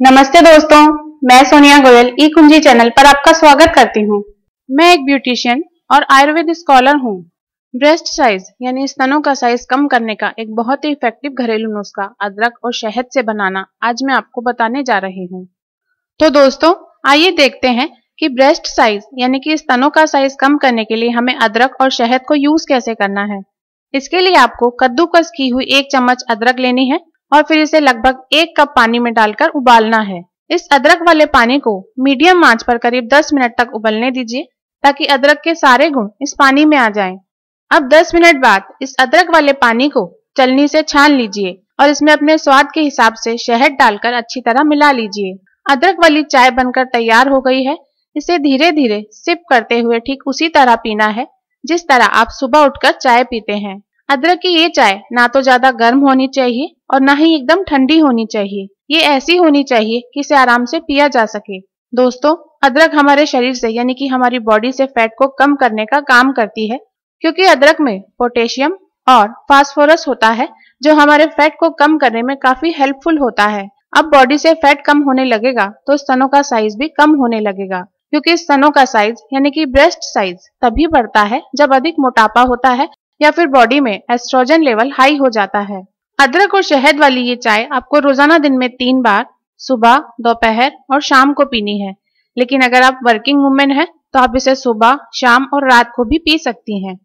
नमस्ते दोस्तों, मैं सोनिया गोयल, ई कुंजी चैनल पर आपका स्वागत करती हूँ। मैं एक ब्यूटिशियन और आयुर्वेद स्कॉलर हूँ। ब्रेस्ट साइज़ यानी स्तनों का साइज़ कम करने का एक बहुत ही इफ़ेक्टिव घरेलू नुस्खा, अदरक और शहद से बनाना आज मैं आपको बताने जा रही हूँ। तो दोस्तों, आइए देखते हैं कि ब्रेस्ट साइज़ यानी कि स्तनों का साइज़ कम करने के लिए हमें अदरक और शहद को यूज़ कैसे करना है। इसके लिए आपको कद्दूकस की हुई एक चम्मच अदरक लेनी है और फिर इसे लगभग एक कप पानी में डालकर उबालना है। इस अदरक वाले पानी को मीडियम आँच पर करीब 10 मिनट तक उबलने दीजिए, ताकि अदरक के सारे गुण इस पानी में आ जाएँ। अब 10 मिनट बाद इस अदरक वाले पानी को चलनी से छान लीजिए और इसमें अपने स्वाद के हिसाब से शहद डालकर अच्छी तरह मिला लीजिए। अदरक वाली चाय बनकर तैयार हो गई है। इसे धीरे धीरे सिप करते हुए ठीक उसी तरह पीना है, जिस तरह आप सुबह उठकर चाय पीते हैं। अदरक की ये चाय ना तो ज़्यादा गर्म होनी चाहिए और ना ही एकदम ठंडी होनी चाहिए। ये ऐसी होनी चाहिए कि इसे आराम से पिया जा सके। दोस्तों, अदरक हमारे शरीर से यानी कि हमारी बॉडी से फैट को कम करने का काम करती है, क्योंकि अदरक में पोटेशियम और फास्फोरस होता है, जो हमारे फैट को कम करने में काफ़ी हेल्पफुल होता है। अब बॉडी से फैट कम होने लगेगा तो स्तनों का साइज़ भी कम होने लगेगा, क्योंकि स्तनों का साइज़ यानी कि ब्रेस्ट साइज़ तभी बढ़ता है जब अधिक मोटापा होता है या फिर बॉडी में एस्ट्रोजन लेवल हाई हो जाता है। अदरक और शहद वाली ये चाय आपको रोज़ाना दिन में तीन बार, सुबह, दोपहर और शाम को पीनी है। लेकिन अगर आप वर्किंग वुमेन है तो आप इसे सुबह, शाम और रात को भी पी सकती हैं।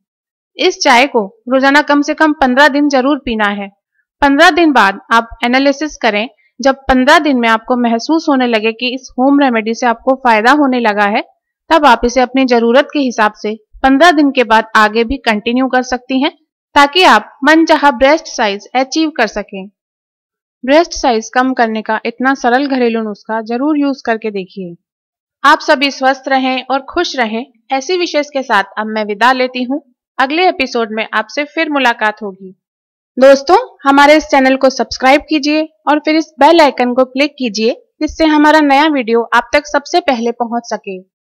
इस चाय को रोज़ाना कम से कम पंद्रह दिन ज़रूर पीना है। पंद्रह दिन बाद आप एनालिसिस करें, जब पंद्रह दिन में आपको महसूस होने लगे कि इस होम रेमेडी से आपको फ़ायदा होने लगा है, तब आप इसे अपनी ज़रूरत के हिसाब से पंद्रह दिन के बाद आगे भी कंटिन्यू कर सकती हैं, ताकि आप मन चाह ब्रेस्ट साइज़ अचीव कर सकें। ब्रेस्ट साइज़ कम करने का इतना सरल घरेलू नुस्खा ज़रूर यूज़ करके देखिए। आप सभी स्वस्थ रहें और खुश रहें, ऐसी विशेष के साथ अब मैं विदा लेती हूँ। अगले एपिसोड में आपसे फिर मुलाकात होगी। दोस्तों, हमारे इस चैनल को सब्सक्राइब कीजिए और फिर इस बेल आइकन को क्लिक कीजिए, जिससे हमारा नया वीडियो आप तक सबसे पहले पहुँच सके।